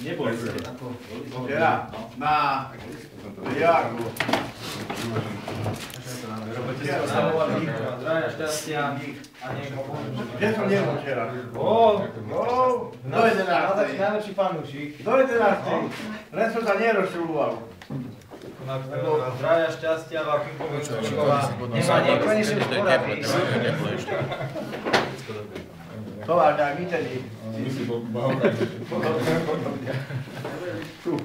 Nebol Včera na oslavovali zdravia, šťastia a nech Kde som nebol včera? Bol! Bol. Do 11. Najväčší fanúšik. Do 11. Len som sa nerozčuloval. Zdravia, šťastia, Vakimko Večkovičková. Nemá nekonečne poradí. To vážne, طبعا ده عميتها ليه؟ شوف